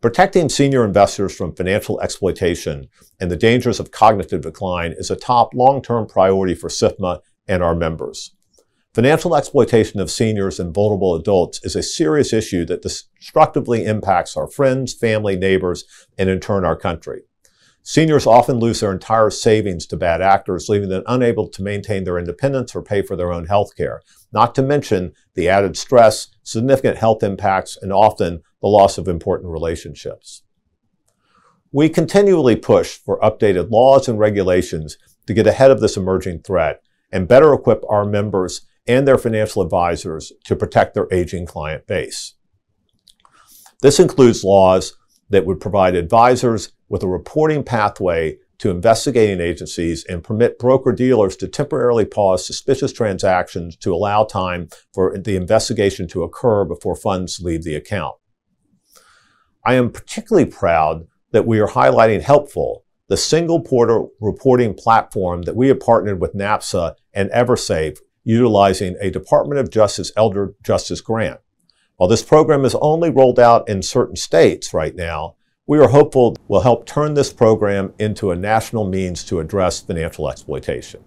Protecting senior investors from financial exploitation and the dangers of cognitive decline is a top long-term priority for SIFMA and our members. Financial exploitation of seniors and vulnerable adults is a serious issue that destructively impacts our friends, family, neighbors, and in turn our country. Seniors often lose their entire savings to bad actors, leaving them unable to maintain their independence or pay for their own health care, not to mention the added stress, significant health impacts, and often the loss of important relationships. We continually push for updated laws and regulations to get ahead of this emerging threat and better equip our members and their financial advisors to protect their aging client base. This includes laws that would provide advisors with a reporting pathway to investigating agencies and permit broker dealers to temporarily pause suspicious transactions to allow time for the investigation to occur before funds leave the account. I am particularly proud that we are highlighting HelpVul, the single portal reporting platform that we have partnered with NAPSA and Eversafe, utilizing a Department of Justice Elder Justice grant. While this program is only rolled out in certain states right now, we are hopeful will help turn this program into a national means to address financial exploitation.